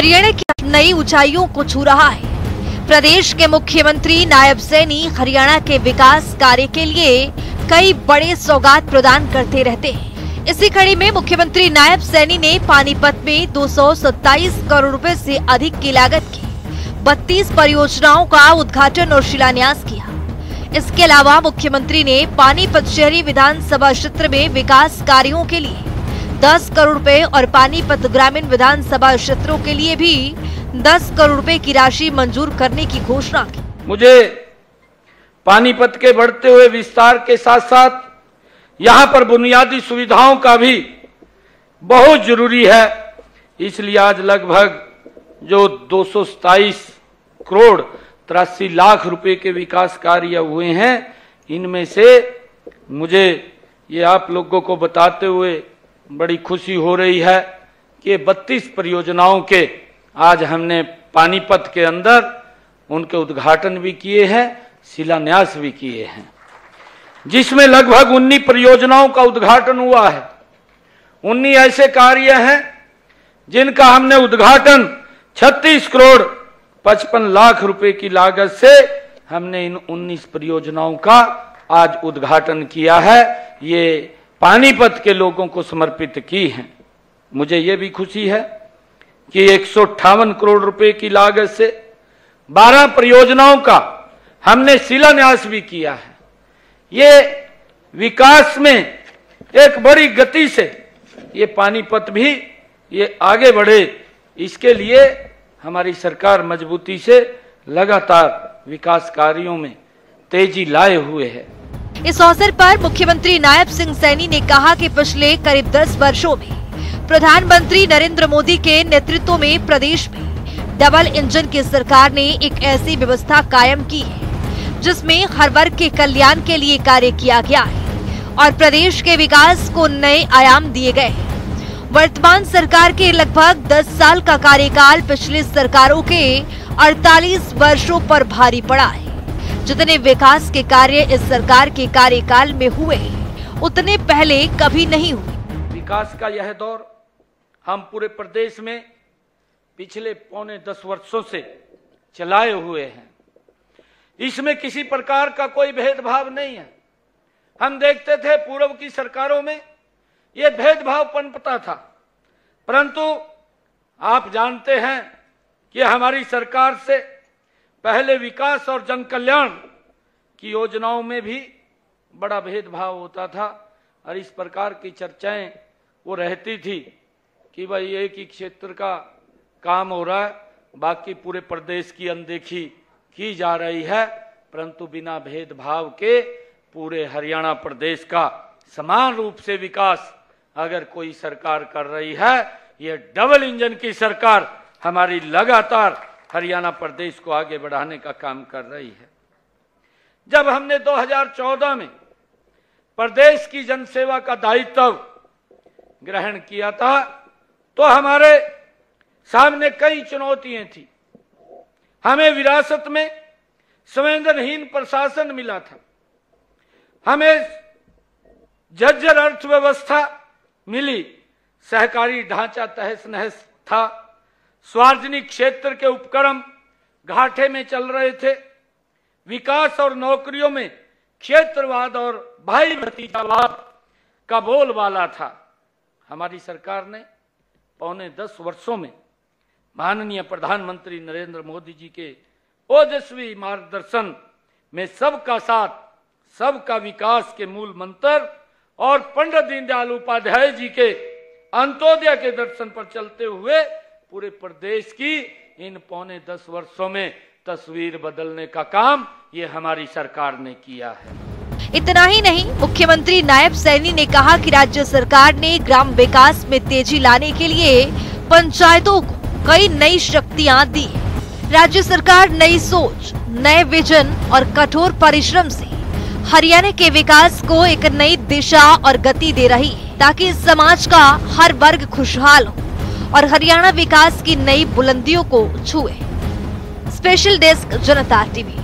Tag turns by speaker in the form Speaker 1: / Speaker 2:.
Speaker 1: हरियाणा की नई ऊंचाइयों को छू रहा है। प्रदेश के मुख्यमंत्री नायब सैनी हरियाणा के विकास कार्य के लिए कई बड़े सौगात प्रदान करते रहते हैं। इसी कड़ी में मुख्यमंत्री नायब सैनी ने पानीपत में 227 करोड़ रुपए से अधिक की लागत की 32 परियोजनाओं का उद्घाटन और शिलान्यास किया। इसके अलावा मुख्यमंत्री ने पानीपत शहरी विधानसभा क्षेत्र में विकास कार्यों के लिए 10 करोड़ रुपए और पानीपत ग्रामीण विधानसभा क्षेत्रों के लिए भी 10 करोड़ रुपए की राशि मंजूर करने की घोषणा की।
Speaker 2: मुझे पानीपत के बढ़ते हुए विस्तार के साथ साथ यहाँ पर बुनियादी सुविधाओं का भी बहुत ज़रूरी है। इसलिए आज लगभग जो दो सौ सताइस करोड़ तिरासी लाख रुपए के विकास कार्य हुए हैं, इनमें से मुझे ये आप लोगों को बताते हुए बड़ी खुशी हो रही है कि 32 परियोजनाओं के आज हमने पानीपत के अंदर उनके उद्घाटन भी किए हैं, शिलान्यास भी किए हैं। जिसमें लगभग 19 परियोजनाओं का उद्घाटन हुआ है। 19 ऐसे कार्य हैं जिनका हमने उद्घाटन 36 करोड़ 55 लाख रुपए की लागत से हमने इन 19 परियोजनाओं का आज उद्घाटन किया है। ये पानीपत के लोगों को समर्पित की हैं। मुझे ये भी खुशी है कि एक सौ अट्ठावन करोड़ रुपए की लागत से 12 परियोजनाओं का हमने शिलान्यास भी किया है। ये विकास में एक बड़ी गति से ये पानीपत भी ये आगे बढ़े। इसके लिए हमारी सरकार मजबूती से लगातार विकास कार्यों में तेज़ी लाए हुए है।
Speaker 1: इस अवसर पर मुख्यमंत्री नायब सिंह सैनी ने कहा कि पिछले करीब 10 वर्षों में प्रधानमंत्री नरेंद्र मोदी के नेतृत्व में प्रदेश में डबल इंजन की सरकार ने एक ऐसी व्यवस्था कायम की है, जिसमें हर वर्ग के कल्याण के लिए कार्य किया गया है और प्रदेश के विकास को नए आयाम दिए गए हैं। वर्तमान सरकार के लगभग 10 साल का कार्यकाल पिछली सरकारों के 48 वर्षों पर भारी पड़ा है। जितने विकास के कार्य इस सरकार के कार्यकाल में हुए उतने पहले कभी नहीं हुए।
Speaker 2: विकास का यह दौर हम पूरे प्रदेश में पिछले पौने दस वर्षों से चलाए हुए हैं। इसमें किसी प्रकार का कोई भेदभाव नहीं है। हम देखते थे पूर्व की सरकारों में ये भेदभाव पनपता था। परंतु आप जानते हैं कि हमारी सरकार से पहले विकास और जन कल्याण की योजनाओं में भी बड़ा भेदभाव होता था और इस प्रकार की चर्चाएँ वो रहती थी कि भाई एक ही क्षेत्र का काम हो रहा है, बाकी पूरे प्रदेश की अनदेखी की जा रही है, परंतु बिना भेदभाव के पूरे हरियाणा प्रदेश का समान रूप से विकास अगर कोई सरकार कर रही है, ये डबल इंजन की सरकार हमारी लगातार हरियाणा प्रदेश को आगे बढ़ाने का काम कर रही है। जब हमने 2014 में प्रदेश की जनसेवा का दायित्व ग्रहण किया था तो हमारे सामने कई चुनौतियाँ थी। हमें विरासत में संवेदनहीन प्रशासन मिला था। हमें जर्जर अर्थव्यवस्था मिली, सहकारी ढांचा तहस नहस था। सार्वजनिक क्षेत्र के उपक्रम घाटे में चल रहे थे। विकास और नौकरियों में क्षेत्रवाद और भाई भतीजावाद का बोलबाला था। हमारी सरकार ने पौने दस वर्षों में माननीय प्रधानमंत्री नरेंद्र मोदी जी के ओजस्वी मार्गदर्शन में सबका साथ, सबका विकास के मूल मंत्र और पंडित दीनदयाल उपाध्याय जी के अंत्योदय के दर्शन पर चलते हुए पूरे प्रदेश की इन पौने दस वर्षों में तस्वीर बदलने का काम ये हमारी सरकार ने किया है।
Speaker 1: इतना ही नहीं, मुख्यमंत्री नायब सैनी ने कहा कि राज्य सरकार ने ग्राम विकास में तेज़ी लाने के लिए पंचायतों को कई नई शक्तियाँ दी राज्य सरकार नई सोच, नए विजन और कठोर परिश्रम से हरियाणा के विकास को एक नई दिशा और गति दे रही है, ताकि समाज का हर वर्ग खुशहाल हो। और हरियाणा विकास की नई बुलंदियों को छुए। Special desk Janta TV.